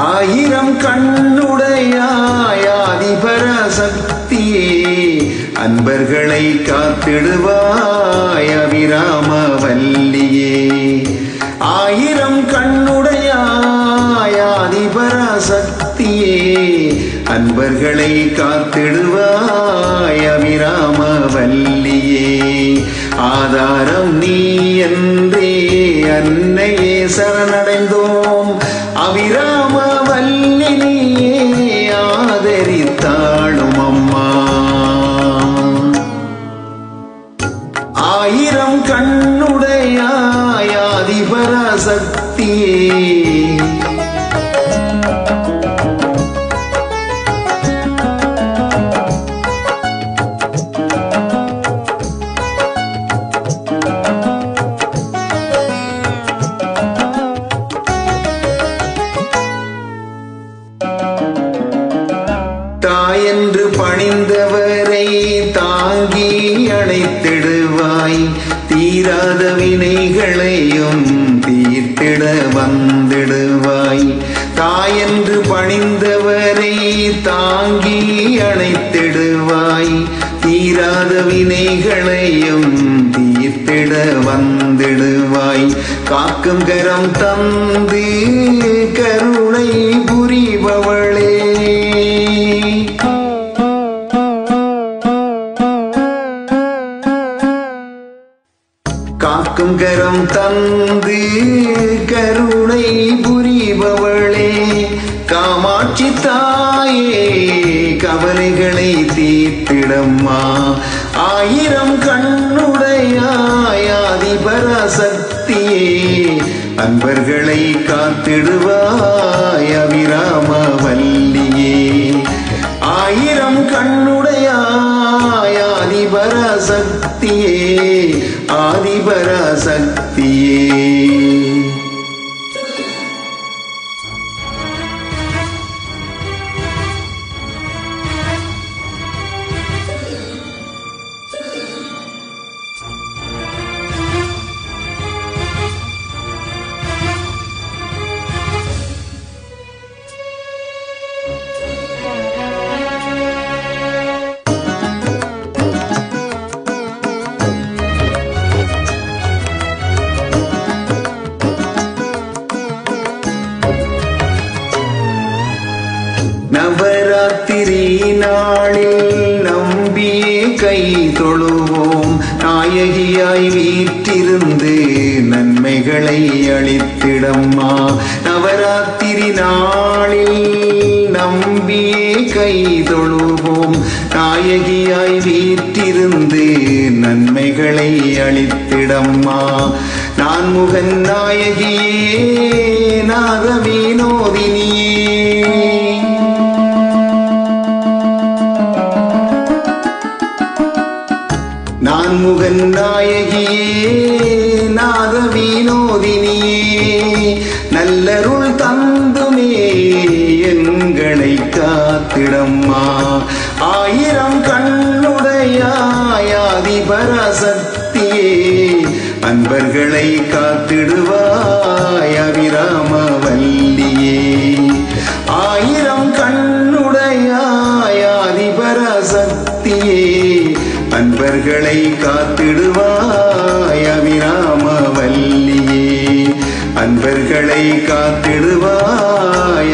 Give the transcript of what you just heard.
ஆயிரம் கண்ணுடையாய் ஆதிபர சக்தியே அன்பர்களை காத்திடுவாய் அபிராம வல்லியே ஆயிரம் கண்ணுடையாய் ஆதிபர சக்தியே அன்பர்களை காத்திடுவாய் அபிராம வல்லியே ஆதாரம் நீ ஆதிபராசக்தியே அணைத்திடுவாய் தீராத வினைகளையும் தீர்த்திட வந்திடுவாய். தாயென்று பணிந்தவரை தாங்கி அணைத்திடுவாய். தீராத வினைகளையும் தீர்த்திட வந்திடுவாய். காக்கும் கரம் தந்து கருணை புரிபவளே. காக்கும் கரம் தந்து கருணை புரிபவளே. காமாட்சி தாயே கவலைகளை தீர்த்திடம்மா. ஆயிரம் கண்ணுடையாய் ஆதிபராசக்தியே அன்பர்களை காத்திடுவாய் அவிராம வல்லியே. ஆயிரம் கண்ணுடையாய் ஆதிபராசக்தியே ஆதிபராசக்தியே நவராத்திரி நாளில் நம்பியே கை தொழுவோம். நாயகியாய் வீற்றிருந்து நன்மைகளை அளித்திடம்மா. நவராத்திரி நாளில் நம்பியே கை தொழுவோம். நாயகியாய் வீற்றிருந்து நன்மைகளை அளித்திடம்மா. நான் முகன் நாயகியே நாக அன்முகன் நாயகியே நாக வினோதினியே நல்லருள் தந்துமே எங்களை காத்திடம்மா. ஆயிரம் கண்ணுடையாதி பராசக்தியே அன்பர்களை காத்திடுவாய். இவர்களை காத்திடுவாய் அபிராம வல்லியே அன்பர்களை காத்திடுவாய்